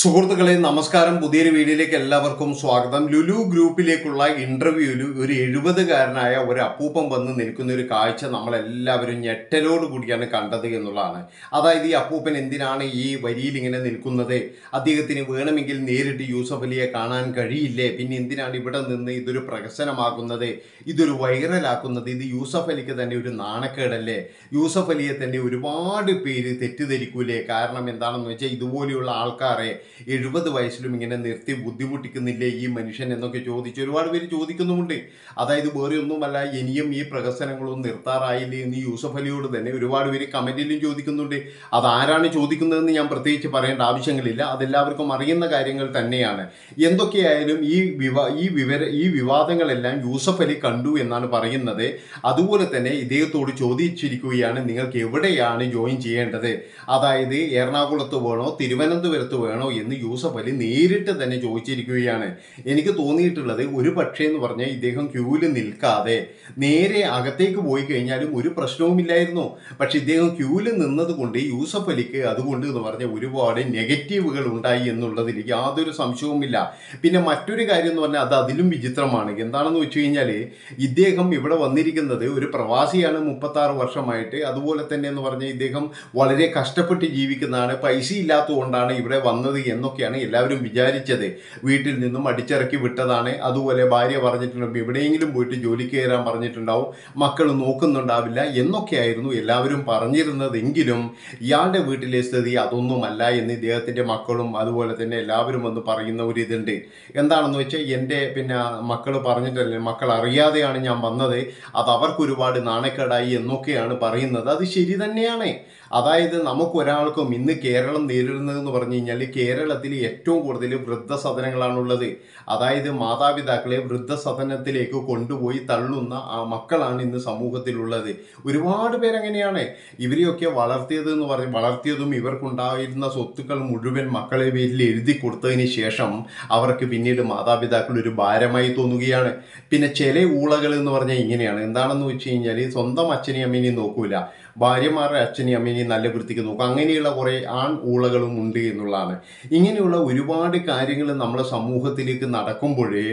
സുഹൃത്തുക്കളെ നമസ്കാരം. പുതിയൊരു വീഡിയോയിലേക്ക് എല്ലാവർക്കും സ്വാഗതം. ലുലു ഗ്രൂപ്പിലേക്കുള്ള ഇന്റർവ്യൂവിൽ ഒരു എഴുപതുകാരനായ ഒരു അപ്പൂപ്പൻ വന്ന് നിൽക്കുന്ന ഒരു കാഴ്ച നമ്മളെല്ലാവരും ഞെട്ടലോട് കൂടിയാണ് കണ്ടത് എന്നുള്ളതാണ്. അതായത് ഈ അപ്പൂപ്പൻ എന്തിനാണ് ഈ വരിയിൽ ഇങ്ങനെ നിൽക്കുന്നത്? അദ്ദേഹത്തിന് വേണമെങ്കിൽ നേരിട്ട് യൂസഫ് അലിയെ കാണാൻ കഴിയില്ലേ? പിന്നെ എന്തിനാണ് ഇവിടെ നിന്ന് ഇതൊരു പ്രഹസനമാക്കുന്നത് ഇതൊരു വൈറലാക്കുന്നത്? ഇത് യൂസഫ് അലിക്ക് തന്നെ ഒരു നാണക്കേടല്ലേ? യൂസഫ് അലിയെ തന്നെ ഒരുപാട് പേര് തെറ്റിദ്ധരിക്കൂലേ? കാരണം എന്താണെന്ന് വെച്ചാൽ ഇതുപോലെയുള്ള ആൾക്കാരെ എഴുപത് വയസ്സിലും ഇങ്ങനെ നിർത്തി ബുദ്ധിമുട്ടിക്കുന്നില്ലേ ഈ മനുഷ്യൻ എന്നൊക്കെ ചോദിച്ച് ഒരുപാട് പേര് ചോദിക്കുന്നുമുണ്ട്. അതായത് വേറെ ഒന്നുമല്ല ഇനിയും ഈ പ്രഹസനങ്ങളൊന്നും നിർത്താറായില്ലേ എന്ന് യൂസഫ് അലിയോട് തന്നെ ഒരുപാട് പേര് കമന്റിലും ചോദിക്കുന്നുണ്ട്. അതാരാണ് ചോദിക്കുന്നതെന്ന് ഞാൻ പ്രത്യേകിച്ച് പറയേണ്ട ആവശ്യങ്ങളില്ല. അതെല്ലാവർക്കും അറിയുന്ന കാര്യങ്ങൾ തന്നെയാണ്. എന്തൊക്കെയായാലും ഈ വിവാ ഈ വിവര ഈ വിവാദങ്ങളെല്ലാം യൂസഫ് അലി കണ്ടു എന്നാണ് പറയുന്നത്. അതുപോലെ തന്നെ ഇദ്ദേഹത്തോട് ചോദിച്ചിരിക്കുകയാണ് നിങ്ങൾക്ക് എവിടെയാണ് ജോയിൻ ചെയ്യേണ്ടത്? അതായത് എറണാകുളത്ത് വേണോ തിരുവനന്തപുരത്ത് വേണോ എന്ന് യൂസഫ് അലി നേരിട്ട് തന്നെ ചോദിച്ചിരിക്കുകയാണ്. എനിക്ക് തോന്നിയിട്ടുള്ളത് ഒരു പക്ഷേ എന്ന് പറഞ്ഞാൽ ഇദ്ദേഹം ക്യൂവിൽ നിൽക്കാതെ നേരെ അകത്തേക്ക് പോയി കഴിഞ്ഞാലും ഒരു പ്രശ്നവുമില്ലായിരുന്നു. പക്ഷെ ഇദ്ദേഹം ക്യൂവിൽ നിന്നതുകൊണ്ട് യൂസഫ് അലിക്ക് അതുകൊണ്ട് എന്ന് പറഞ്ഞാൽ ഒരുപാട് നെഗറ്റീവുകൾ ഉണ്ടായി എന്നുള്ളതിൽ യാതൊരു സംശയവുമില്ല. പിന്നെ മറ്റൊരു കാര്യം എന്ന് പറഞ്ഞാൽ അത് അതിലും വിചിത്രമാണ്. എന്താണെന്ന് വെച്ച് കഴിഞ്ഞാൽ ഇദ്ദേഹം ഇവിടെ വന്നിരിക്കുന്നത് ഒരു പ്രവാസിയാണ് മുപ്പത്താറ് വർഷമായിട്ട്. അതുപോലെ തന്നെ എന്ന് പറഞ്ഞാൽ ഇദ്ദേഹം വളരെ കഷ്ടപ്പെട്ട് ജീവിക്കുന്നതാണ്. പൈസ ഇല്ലാത്തതുകൊണ്ടാണ് ഇവിടെ വന്നത് എന്നൊക്കെയാണ് എല്ലാവരും വിചാരിച്ചത്. വീട്ടിൽ നിന്നും അടിച്ചിറക്കി വിട്ടതാണ്. അതുപോലെ ഭാര്യ പറഞ്ഞിട്ടുണ്ടാവും എവിടെയെങ്കിലും പോയിട്ട് ജോലിക്ക് കയറാൻ പറഞ്ഞിട്ടുണ്ടാവും മക്കൾ നോക്കുന്നുണ്ടാവില്ല എന്നൊക്കെയായിരുന്നു എല്ലാവരും പറഞ്ഞിരുന്നതെങ്കിലും ഇയാളുടെ വീട്ടിലെ സ്ഥിതി അതൊന്നുമല്ല എന്ന് ഇദ്ദേഹത്തിന്റെ മക്കളും അതുപോലെ തന്നെ എല്ലാവരും വന്ന് പറയുന്ന ഒരു ഇതുണ്ട്. എന്താണെന്ന് വെച്ചാൽ എന്റെ പിന്നെ മക്കൾ പറഞ്ഞിട്ടല്ലേ മക്കൾ അറിയാതെയാണ് ഞാൻ വന്നത്. അത് അവർക്ക് ഒരുപാട് നാണക്കേടായി എന്നൊക്കെയാണ് പറയുന്നത്. അത് ശരി തന്നെയാണ്. അതായത് നമുക്ക് ഒരാൾക്കും ഇന്ന് കേരളം നേരിടുന്നതെന്ന് പറഞ്ഞു കഴിഞ്ഞാൽ കേരളത്തിൽ ഏറ്റവും കൂടുതൽ വൃദ്ധസദനങ്ങളാണുള്ളത്. അതായത് മാതാപിതാക്കളെ വൃദ്ധസദനത്തിലേക്ക് കൊണ്ടുപോയി തള്ളുന്ന ആ മക്കളാണ് ഇന്ന് സമൂഹത്തിലുള്ളത്. ഒരുപാട് പേരങ്ങനെയാണ്. ഇവരെയൊക്കെ വളർത്തിയത് എന്ന് പറഞ്ഞ് വളർത്തിയതും ഇവർക്കുണ്ടായിരുന്ന സ്വത്തുക്കൾ മുഴുവൻ മക്കളെ പേരിൽ എഴുതി കൊടുത്തതിന് ശേഷം അവർക്ക് പിന്നീട് മാതാപിതാക്കൾ ഒരു ഭാരമായി തോന്നുകയാണ്. പിന്നെ ചില ഊളകൾ എന്ന് പറഞ്ഞാൽ ഇങ്ങനെയാണ്. എന്താണെന്ന് വെച്ച് കഴിഞ്ഞാൽ സ്വന്തം അച്ഛനെയും അമ്മേനെയും നോക്കൂല. ഭാര്യമാരുടെ അച്ഛനെയും അമ്മേനെയും നല്ല വൃത്തിക്ക് നോക്കും അങ്ങനെയുള്ള കുറേ ആൺ ഊളകളും ഉണ്ട് എന്നുള്ളതാണ്. ഇങ്ങനെയുള്ള ഒരുപാട് കാര്യങ്ങൾ നമ്മുടെ സമൂഹത്തിലേക്ക് നടക്കുമ്പോഴേ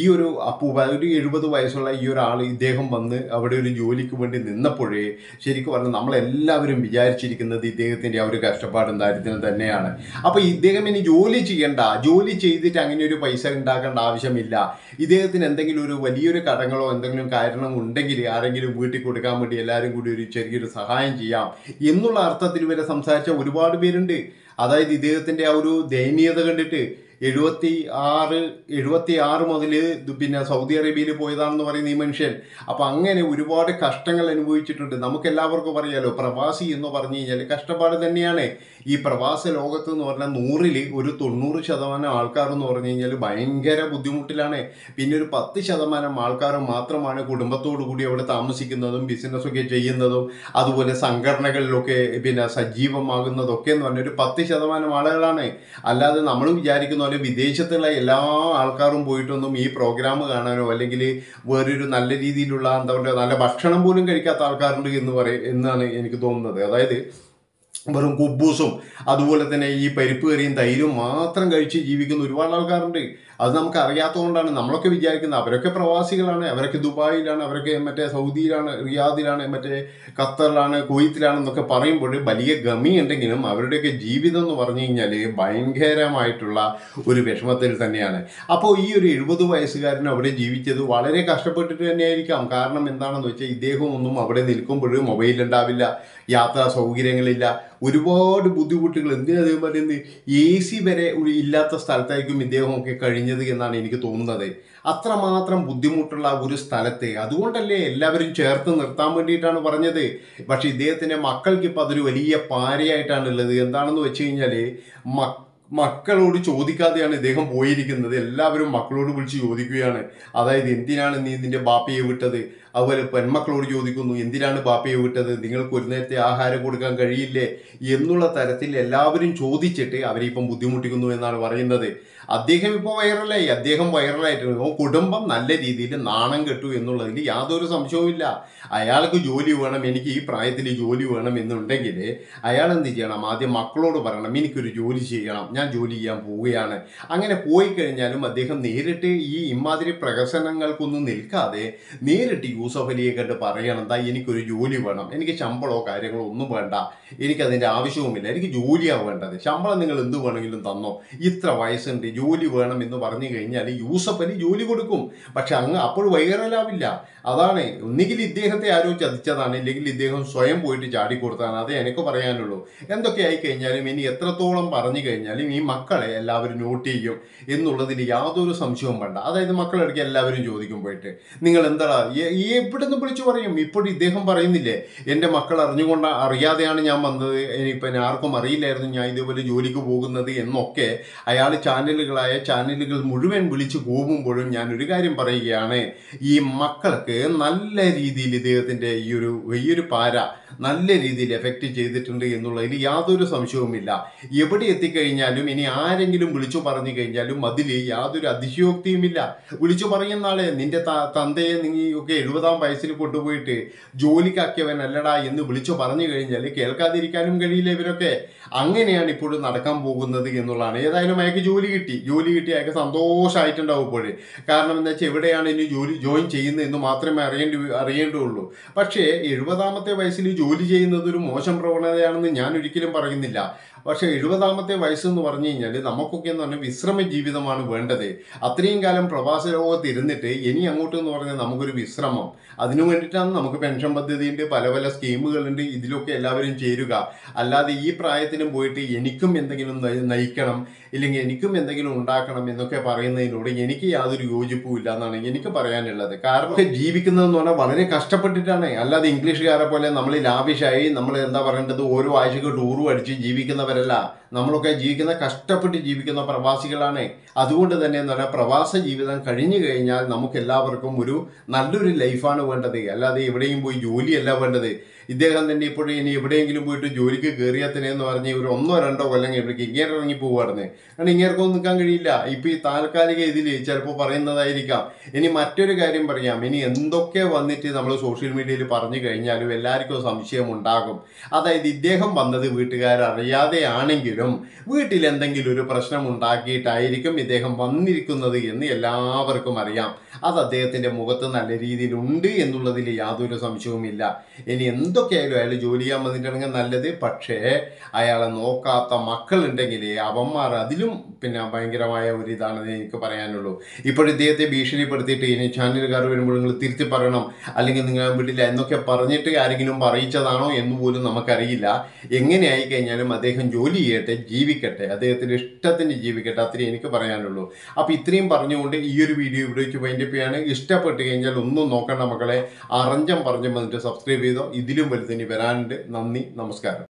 ഈ ഒരു അപ്പൂപ്പ ഒരു എഴുപത് വയസ്സുള്ള ഈ ഒരാൾ ഇദ്ദേഹം വന്ന് അവിടെ ഒരു ജോലിക്ക് വേണ്ടി നിന്നപ്പോഴേ ശരിക്കും പറഞ്ഞാൽ നമ്മളെല്ലാവരും വിചാരിച്ചിരിക്കുന്നത് ഇദ്ദേഹത്തിന്റെ ആ ഒരു കഷ്ടപ്പാടും ദാരിദ്ര്യം തന്നെയാണ്. അപ്പോൾ ഇദ്ദേഹം ഇനി ജോലി ചെയ്യണ്ട. ജോലി ചെയ്തിട്ട് അങ്ങനെ ഒരു പൈസ ഉണ്ടാക്കേണ്ട ആവശ്യമില്ല. ഇദ്ദേഹത്തിന് എന്തെങ്കിലും ഒരു വലിയൊരു കടങ്ങളോ എന്തെങ്കിലും കാരണം ഉണ്ടെങ്കിൽ ആരെങ്കിലും വീട്ടിൽ കൊടുക്കാൻ വേണ്ടി എല്ലാവരും കൂടി ഒരു ചെറിയൊരു സഹായം ചെയ്യാം എന്നുള്ള അർത്ഥത്തിൽ വരെ സംസാരിച്ച ഒരുപാട് പേരുണ്ട്. അതായത് ഇദ്ദേഹത്തിന്റെ ആ ഒരു ദയനീയത കണ്ടിട്ട് എഴുപത്തി ആറ് എഴുപത്തി ആറ് മുതൽ പിന്നെ സൗദി അറേബ്യയിൽ പോയതാണെന്ന് പറയുന്ന ഈ മനുഷ്യൻ. അപ്പം അങ്ങനെ ഒരുപാട് കഷ്ടങ്ങൾ അനുഭവിച്ചിട്ടുണ്ട്. നമുക്ക് എല്ലാവർക്കും അറിയാലോ പ്രവാസി എന്ന് പറഞ്ഞു കഴിഞ്ഞാൽ കഷ്ടപ്പാട് തന്നെയാണ്. ഈ പ്രവാസ ലോകത്ത് എന്ന് പറഞ്ഞാൽ നൂറിൽ ഒരു തൊണ്ണൂറ് ശതമാനം ആൾക്കാർ എന്ന് പറഞ്ഞു കഴിഞ്ഞാൽ ഭയങ്കര ബുദ്ധിമുട്ടിലാണ്. പിന്നെ ഒരു പത്ത് ശതമാനം ആൾക്കാർ മാത്രമാണ് കുടുംബത്തോടു കൂടി അവിടെ താമസിക്കുന്നതും ബിസിനസ്സൊക്കെ ചെയ്യുന്നതും അതുപോലെ സംഘടനകളിലൊക്കെ പിന്നെ സജീവമാകുന്നതൊക്കെ എന്ന് പറഞ്ഞാൽ ഒരു പത്ത് ശതമാനം ആളുകളാണ്. അല്ലാതെ നമ്മൾ വിചാരിക്കുന്ന പോലെ വിദേശത്തുള്ള എല്ലാ ആൾക്കാരും പോയിട്ടൊന്നും ഈ പ്രോഗ്രാം കാണാനോ അല്ലെങ്കിൽ വേറൊരു നല്ല രീതിയിലുള്ള എന്താ പറയുക നല്ല ഭക്ഷണം പോലും കഴിക്കാത്ത ആൾക്കാരുണ്ട് എന്ന് പറയും എന്നാണ് എനിക്ക് തോന്നുന്നത്. അതായത് വെറും കുബൂസും അതുപോലെ തന്നെ ഈ പരിപ്പ് കറിയും തൈരും മാത്രം കഴിച്ച് ജീവിക്കുന്ന ഒരുപാട് ആൾക്കാരുണ്ട്. അത് നമുക്ക് അറിയാത്തതുകൊണ്ടാണ് നമ്മളൊക്കെ വിചാരിക്കുന്നത്. അവരൊക്കെ പ്രവാസികളാണ്. അവരൊക്കെ ദുബായിലാണ്. അവരൊക്കെ മറ്റേ സൗദിയിലാണ് റിയാദിലാണ് മറ്റേ ഖത്തറിലാണ് കുവൈത്തിലാണ് എന്നൊക്കെ പറയുമ്പോൾ വലിയ ഗമി ഉണ്ടെങ്കിലും അവരുടെയൊക്കെ ജീവിതം എന്ന് പറഞ്ഞു കഴിഞ്ഞാൽ ഭയങ്കരമായിട്ടുള്ള ഒരു വിഷമത്തിൽ തന്നെയാണ്. അപ്പോൾ ഈ ഒരു എഴുപത് വയസ്സുകാരൻ അവിടെ ജീവിച്ചത് വളരെ കഷ്ടപ്പെട്ടിട്ട് തന്നെയായിരിക്കാം. കാരണം എന്താണെന്ന് വെച്ചാൽ ഇദ്ദേഹം ഒന്നും അവിടെ നിൽക്കുമ്പോഴും മൊബൈൽ ഉണ്ടാവില്ല. യാത്രാ സൗകര്യങ്ങളില്ല. ഒരുപാട് ബുദ്ധിമുട്ടുകൾ. എന്തിനാ അദ്ദേഹം പറയുന്നത് എ സി വരെ ഇല്ലാത്ത സ്ഥലത്തായിരിക്കും ഇദ്ദേഹമൊക്കെ കഴിഞ്ഞത് എന്നാണ് എനിക്ക് തോന്നുന്നത്. അത്രമാത്രം ബുദ്ധിമുട്ടുള്ള ഒരു സ്ഥലത്തെ. അതുകൊണ്ടല്ലേ എല്ലാവരും ചേർത്ത് നിർത്താൻ വേണ്ടിയിട്ടാണ് പറഞ്ഞത്. പക്ഷേ ഇദ്ദേഹത്തിന്റെ മക്കൾക്ക് ഇപ്പം അതൊരു വലിയ പാരയായിട്ടാണ് ഉള്ളത്. എന്താണെന്ന് വെച്ച് കഴിഞ്ഞാൽ മ മക്കളോട് ചോദിക്കാതെയാണ് ഇദ്ദേഹം പോയിരിക്കുന്നത്. എല്ലാവരും മക്കളോട് വിളിച്ച് ചോദിക്കുകയാണ്. അതായത് എന്തിനാണ് നീ നിന്റെ ബാപ്പയെ വിട്ടത്? അതുപോലെ പെൺമക്കളോട് ചോദിക്കുന്നു എന്തിനാണ് ബാപ്പയെ വിട്ടത്? നിങ്ങൾക്ക് ഒരു നേരത്തെ ആഹാരം കൊടുക്കാൻ കഴിയില്ലേ? എന്നുള്ള തരത്തിൽ എല്ലാവരും ചോദിച്ചിട്ട് അവരെ ഇപ്പം ബുദ്ധിമുട്ടിക്കുന്നു എന്നാണ് പറയുന്നത്. അദ്ദേഹം ഇപ്പോൾ വൈറലായി അദ്ദേഹം വൈറലായിട്ടുണ്ട് ഓ കുടുംബം നല്ല രീതിയിൽ നാണം കെട്ടു എന്നുള്ളതിൽ യാതൊരു സംശയവുമില്ല. അയാൾക്ക് ജോലി വേണം എനിക്ക് ഈ പ്രായത്തിൽ ജോലി വേണം എന്നുണ്ടെങ്കിൽ അയാൾ എന്ത് ചെയ്യണം? ആദ്യം മക്കളോട് പറയണം എനിക്കൊരു ജോലി ചെയ്യണം ഞാൻ ജോലി ചെയ്യാൻ പോവുകയാണ്. അങ്ങനെ പോയി കഴിഞ്ഞാലും അദ്ദേഹം നേരിട്ട് ഈ ഇമാതിരി പ്രഹസനങ്ങൾക്കൊന്നും നിൽക്കാതെ നേരിട്ട് യൂസഫ് അലിയെ കണ്ട് പറയണം എന്താ എനിക്കൊരു ജോലി വേണം. എനിക്ക് ശമ്പളമോ കാര്യങ്ങളോ ഒന്നും വേണ്ട. എനിക്കതിന്റെ ആവശ്യവുമില്ല. എനിക്ക് ജോലിയാണ് വേണ്ടത്. ശമ്പളം നിങ്ങൾ എന്ത് വേണമെങ്കിലും തന്നോ? ഇത്ര വയസ്സുണ്ട് ജോലി വേണം എന്ന് പറഞ്ഞു കഴിഞ്ഞാൽ യൂസഫ് അലി ജോലി കൊടുക്കും. പക്ഷെ അങ്ങ് അപ്പോൾ വൈറലാവില്ല അതാണ് ഒന്നുകിൽ ഇദ്ദേഹത്തെ ആരോ ചതിച്ചതാണ് ഇല്ലെങ്കിൽ ഇദ്ദേഹം സ്വയം പോയിട്ട് ചാടിക്കൊടുത്താണ് അതേ എനിക്ക് പറയാനുള്ളൂ. എന്തൊക്കെ ആയി കഴിഞ്ഞാലും ഇനി എത്രത്തോളം പറഞ്ഞു കഴിഞ്ഞാലും ഈ മക്കളെ എല്ലാവരും നോട്ട് ചെയ്യും എന്നുള്ളതിൽ യാതൊരു സംശയവും വേണ്ട. അതായത് മക്കളെടുക്കുക എല്ലാവരും ചോദിക്കും പോയിട്ട് നിങ്ങൾ എന്താ ഈ- ഈ എവിടെ നിന്ന് വിളിച്ചു പറയും? ഇപ്പോൾ ഇദ്ദേഹം പറയുന്നില്ലേ? എന്റെ മക്കൾ അറിഞ്ഞുകൊണ്ട് അറിയാതെയാണ് ഞാൻ വന്നത്. ഇനിയിപ്പം ആർക്കും അറിയില്ലായിരുന്നു ഞാൻ ഇതേപോലെ ജോലിക്ക് പോകുന്നത് എന്നൊക്കെ അയാൾ ചാനലുകളായ ചാനലുകൾ മുഴുവൻ വിളിച്ചു പോകുമ്പോഴും ഞാൻ ഒരു കാര്യം പറയുകയാണ്. ഈ മക്കൾക്ക് നല്ല രീതിയിൽ ഇദ്ദേഹത്തിന്റെ ഈ ഒരു ഈ ഒരു പാര നല്ല രീതിയിൽ എഫക്റ്റ് ചെയ്തിട്ടുണ്ട് എന്നുള്ളതിൽ യാതൊരു സംശയവുമില്ല. എവിടെ എത്തിക്കഴിഞ്ഞാലും ഇനി ആരെങ്കിലും വിളിച്ചു പറഞ്ഞു കഴിഞ്ഞാലും അതിൽ യാതൊരു അതിശയോക്തിയുമില്ല. വിളിച്ചു പറയുന്ന നിന്റെ തന്തയെ നീ ഒക്കെ എഴുപതാം വയസ്സിൽ കൊണ്ടുപോയിട്ട് ജോലിക്കാക്കിയവനല്ലടാ എന്ന് വിളിച്ചു പറഞ്ഞു കഴിഞ്ഞാൽ കേൾക്കാതിരിക്കാനും കഴിയില്ല ഇവരൊക്കെ. അങ്ങനെയാണ് ഇപ്പോഴും നടക്കാൻ പോകുന്നത് എന്നുള്ളതാണ്. ഏതായാലും അയാൾക്ക് ജോലി കിട്ടി. ജോലി കിട്ടി അയാൾക്ക് സന്തോഷമായിട്ടുണ്ടാവും ഇപ്പോൾ കാരണം എന്താ വെച്ചാൽ എവിടെയാണ് ഇനി ജോലി ജോയിൻ ചെയ്യുന്നത് എന്ന് മാത്രമേ അറിയേണ്ടി അറിയേണ്ടുള്ളൂ. പക്ഷേ എഴുപതാമത്തെ വയസ്സിൽ ജോലി ചെയ്യുന്നത് ഒരു മോശം പ്രവണതയാണെന്ന് ഞാൻ ഒരിക്കലും പറയുന്നില്ല. പക്ഷേ എഴുപതാമത്തെ വയസ്സെന്ന് പറഞ്ഞു കഴിഞ്ഞാൽ നമുക്കൊക്കെ എന്ന് പറഞ്ഞാൽ വിശ്രമ ജീവിതമാണ് വേണ്ടത്. അത്രയും കാലം പ്രവാസ ലോകത്ത് ഇരുന്നിട്ട് ഇനി അങ്ങോട്ട് എന്ന് പറഞ്ഞാൽ നമുക്കൊരു വിശ്രമം. അതിനു വേണ്ടിയിട്ടാണ് നമുക്ക് പെൻഷൻ പദ്ധതിയുണ്ട് പല പല സ്കീമുകളുണ്ട് ഇതിലൊക്കെ എല്ലാവരും ചേരുക. അല്ലാതെ ഈ പ്രായത്തിലും പോയിട്ട് എനിക്കും എന്തെങ്കിലും നയി- നയിക്കണം ഇല്ലെങ്കിൽ എനിക്കും എന്തെങ്കിലും ഉണ്ടാക്കണം എന്നൊക്കെ പറയുന്നതിനോട് എനിക്ക് യാതൊരു യോജിപ്പും ഇല്ല എന്നാണ് എനിക്ക് പറയാനുള്ളത്. കാരണം ജീവിക്കുന്നതെന്ന് പറഞ്ഞാൽ വളരെ കഷ്ടപ്പെട്ടിട്ടാണ്. അല്ലാതെ ഇംഗ്ലീഷുകാരെ പോലെ നമ്മൾ ലാവിഷായി നമ്മൾ എന്താ പറയേണ്ടത്? ഓരോ ആഴ്ചക്ക് ടൂറും അടിച്ച് ജീവിക്കുന്നവരല്ല നമ്മളൊക്കെ ജീവിക്കുന്ന കഷ്ടപ്പെട്ട് ജീവിക്കുന്ന പ്രവാസികളാണ്. അതുകൊണ്ട് തന്നെ എന്ന് പറഞ്ഞാൽ പ്രവാസ ജീവിതം കഴിഞ്ഞു കഴിഞ്ഞാൽ നമുക്ക് എല്ലാവർക്കും ഒരു നല്ലൊരു ലൈഫാണ് വേണ്ടത്. അല്ലാതെ എവിടെയും പോയി ജോലിയല്ല വേണ്ടത്. ഇദ്ദേഹം തന്നെ ഇപ്പോഴും ഇനി എവിടെയെങ്കിലും പോയിട്ട് ജോലിക്ക് കയറിയാൽ തന്നെ എന്ന് പറഞ്ഞ് ഒരു ഒന്നോ രണ്ടോ കൊല്ലം കഴിയുമ്പോഴേക്ക് ഇങ്ങനെ ഇറങ്ങി പോവായിരുന്നു കാരണം ഇങ്ങേർക്കൊന്നും നിൽക്കാൻ കഴിയില്ല. ഇപ്പൊ ഈ താൽക്കാലിക ഇതിൽ ചിലപ്പോൾ പറയുന്നതായിരിക്കാം. ഇനി മറ്റൊരു കാര്യം പറയാം. ഇനി എന്തൊക്കെ വന്നിട്ട് നമ്മൾ സോഷ്യൽ മീഡിയയിൽ പറഞ്ഞു കഴിഞ്ഞാലും എല്ലാവർക്കും സംശയം ഉണ്ടാകും. അതായത് ഇദ്ദേഹം വന്നത് വീട്ടുകാരറിയാതെയാണെങ്കിലും വീട്ടിൽ എന്തെങ്കിലും ഒരു പ്രശ്നം ഉണ്ടാക്കിയിട്ടായിരിക്കും ഇദ്ദേഹം വന്നിരിക്കുന്നത് എന്ന് എല്ലാവർക്കും അറിയാം. അത് അദ്ദേഹത്തിന്റെ മുഖത്ത് നല്ല രീതിയിലുണ്ട് എന്നുള്ളതിൽ യാതൊരു സംശയവുമില്ല. ഇനി എന്തൊക്കെയായാലും അയാൾ ജോലി ചെയ്യാൻ വന്നിട്ടുണ്ടെങ്കിൽ നല്ലത്. പക്ഷേ അയാളെ നോക്കാത്ത മക്കളുണ്ടെങ്കിൽ അവന്മാർ അതിലും പിന്നെ ഭയങ്കരമായ ഒരു ഇതാണെന്ന് എനിക്ക് പറയാനുള്ളൂ. ഇപ്പോൾ ഇദ്ദേഹത്തെ ഭീഷണിപ്പെടുത്തിയിട്ട് ഇനി ചാനലുകാർ വരുമ്പോൾ നിങ്ങൾ തിരുത്തി പറയണം. അല്ലെങ്കിൽ നിങ്ങൾ വിടില്ല എന്നൊക്കെ പറഞ്ഞിട്ട് ആരെങ്കിലും പറയിച്ചതാണോ എന്ന് പോലും നമുക്കറിയില്ല. എങ്ങനെയായി കഴിഞ്ഞാലും അദ്ദേഹം ജോലി ചെയ്യട്ടെ ജീവിക്കട്ടെ. അദ്ദേഹത്തിന്റെ ഇഷ്ടത്തിന് ജീവിക്കട്ടെ അത്രയും എനിക്ക് പറയാനുള്ളൂ. അപ്പോൾ ഇത്രയും പറഞ്ഞുകൊണ്ട് ഈ ഒരു വീഡിയോ ഇവിടെ വെച്ച് ചെയ്യാണ് ഇഷ്ടപ്പെട്ട് കഴിഞ്ഞാൽ ഒന്നും നോക്കണ്ട മക്കളെ. അറിഞ്ഞം പറഞ്ഞും വന്നിട്ട് സബ്സ്ക്രൈബ് ചെയ്തോ. ഇതിലും വലുതിനി വരാനുണ്ട്. നന്ദി. നമസ്കാരം.